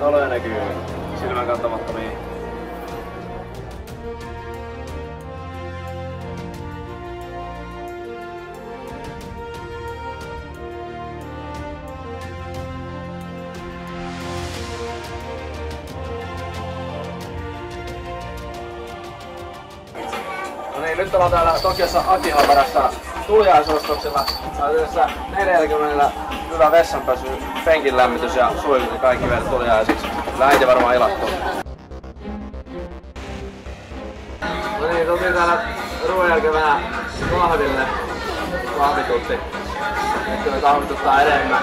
Taloja näkyy silmän kantamattomiin. No niin, nyt ollaan täällä Tokiossa Akihabarassa tuliaisostoksella. Tää on tässä 40 hyvä vessanpesy, penkin lämmitys ja suihkut ja kaikki vielä tuliaisiksi. Lähti varmaan ilattuu. No niin, tultiin täällä ruoan jälkeen vähän kahville. Kahvitutti. Nyt kyllä kahvituttaa enemmän.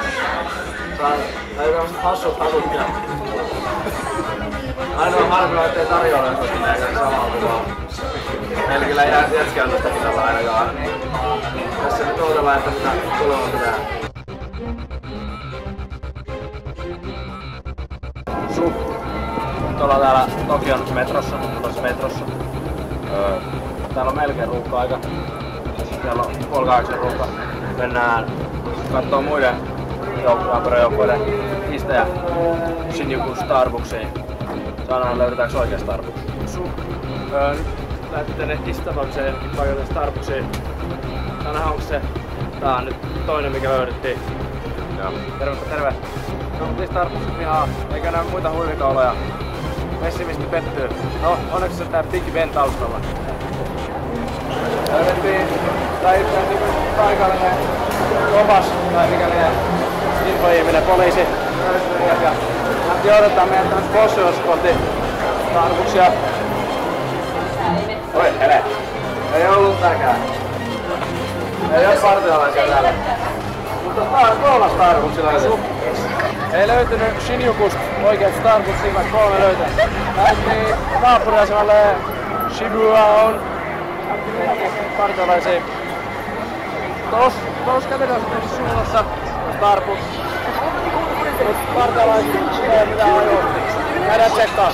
Saa näitä tämmöset hassut hatut ja... Ainoa harmilla, ettei tarjolla ostin näitä samaa kuvaa. Meillä kyllä jää jätkä on tästä hinnalla ainakaan. Että mitä tulemaan pitää. Sup. Nyt ollaan täällä Tokion metrossa, tuossa metrossa. Öö, täällä on melkein ruuhka-aika. Siellä on puoli kahdeksan ruuhka. Mennään kattoo muiden joukkueen istejä Shinjuku Starbucksiin. Saadaan löydetäänkö oikea Starbucks. Sup. Öö, nyt lähdette tänne Istavakseen paikalle Starbucksiin. Tänähän onko se... Tää on nyt toinen mikä löydettiin. Joo. Terve, terve. No mutta Starbucksin pihaa, eikä näy muita huivikauloja. Pessimisti pettyy. No, onneksi se tää Big Ben taustalla. Löydettiin, tai itse asiassa paikallinen kopas, tai mikä liian infoihminen, poliisi. Ja lähti odottaa meidän tämmöset bossuus kohti Starbucksia. Oi, hele. Ei ollut tääkään. Ei oo partialaisia täällä. Mutta on kolmas Starbucksilla löytyy. Ei löytynyt Shinjukusta oikeat Starbucksia, vaikka kolme löytää. Lähdettiin naapuriasemalle Shibuya on partialaisia. Tos, tos kävellään sitten suunnassa Starbucks. Mut partialaiset ei mitään ajoa. Käydään tsekkaa.